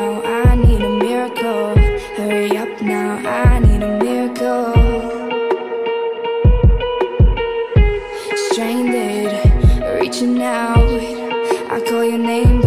now, I need a miracle. Hurry up now, I need a miracle. Stranded, reaching out. I call your name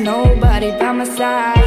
nobody by my side.